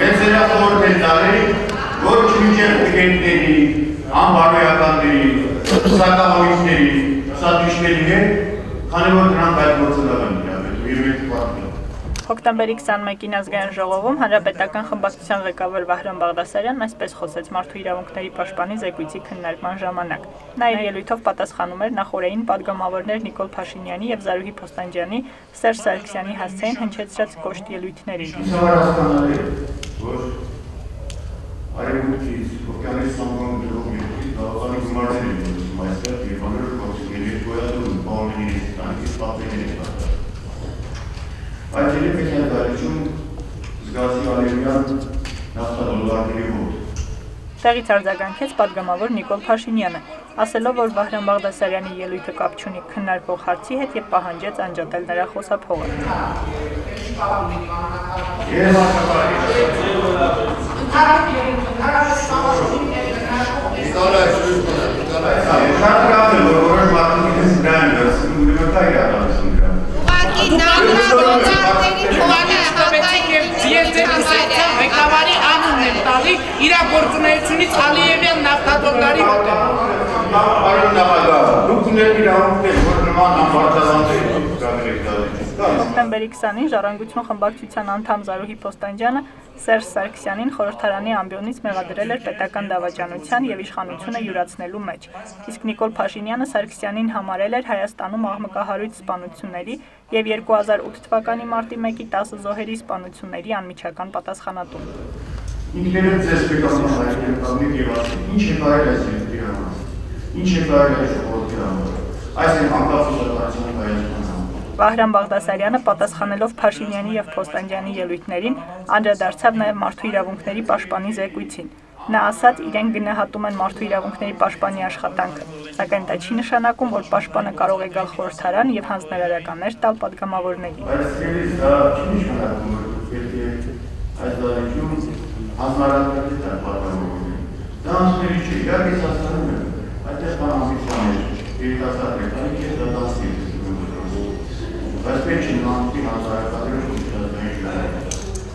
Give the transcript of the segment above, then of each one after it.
մեծերախորդ է տարի, ոչ մինչև տգենների, անբարոյականների, սակավոյիչների, սատուիշների հետ, քանի որ դրանք այդ գործը Հոկտեմբերի 21-ին ազգային ժողովում հանրապետական խմբակցության ղեկավար Վահրամ Բաղդասարյանն այսպես խոսեց մարդու իրավունքների պաշտպանի զեկույցի քննարկման ժամանակ։ Նա իր ելույթով պատասխանում էր նախորդային падգամավորներ Նիկոլ Փաշինյանի եւ Զարուհի Փոստանջյանի, Սերժ Սարգսյանի հասցեին հնչեցրած կոշտ ելույթներին որ արևմուտքից օվկիանոս սամբան գրող երկրի դավականի գումարներ են գործում այստեղ եւ բոլոր գործիքների գոյատորում բաուլիների տանկից պատերին է Այդ երեք մեխանիզմում զգացի արևյան նավթադոլարների մոտ Տեղից արձագանքեց падգամավոր Նիկոլ Փաշինյանը, ասելով, որ Վահրամ Բաղդասարյանի ելույթը կապ չունի քննարկվող հարցի հետ եւ պահանջեց անջատել նրա խոսափողը։ Ես ղեկավարի անունն եմ տալի իր գործունեությունից Ալիևյան նավթատորների հոտել։ Պարոն նախագահ, դուք ունեք իրավունք, որ նման դալի։ Հոկտեմբերի 20-ին Ժառանգություն խմբակցության անդամ Զարուհի Փոստանջյանը Սերժ Սարգսյանին խորհրդարանի ամբիոնից մեղադրել էր պետական դավաճանության եւ իշխանությունը յուրացնելու մեջ։ Իսկ Նիկոլ Փաշինյանը Սարգսյանին համարել էր Հայաստանում աղմկահարույց սպանությունների եւ 2008 թվականի մարտի 1-ի 10 զոհերի սպանությունների անմիջական պատասխանատու։ Ինքներդ ձեզ պետական հայրենիքն եւ ասեք, ինչ է կարել այս երկրի համար։ Ինչ է կարել այս ժողովրդի համար։ Այս են անկախության Հայաստանի Վահրամ Բաղդասարյանը պատասխանելով Փաշինյանի եւ Փոստանջյանի ելույթներին անդրադարձավ նաեւ մարդու իրավունքների պաշտպանի զեկույցին։ Նա ասաց, իրենք գնահատում են մարդու իրավունքների պաշտպանի աշխատանքը, սակայն դա չի նշանակում, որ պաշտպանը կարող է գալ խորհրդարան եւ հանձնարարականներ տալ падգամավորներին։ Այսինքն դա չի նշանակում, որ պետք է այդ դարիքում հանձնարարականներ տալ падգամավորներին։ Դա անսպիրիչ է, իհարկե, ասում եմ, այդտեղ բան ամբիցիաներ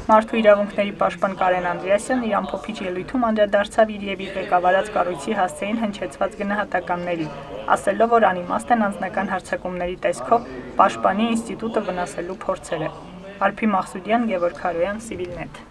Մարդու իրավունքների պաշտպան Կարեն Անդրեասյանն իր ամփոփիչ ելույթում անդրադարձավ իր եւ իր ղեկավարած կառույցի հասցեին հնչեցված գնահատականների, ասելով, որ անիմաստ են անձնական հարցակումների տեսքով պաշտպանի ինստիտուտը վնասելու փորձերը։ Արփի Մախսուդյան, Գևորգ Խարոյան, Civilnet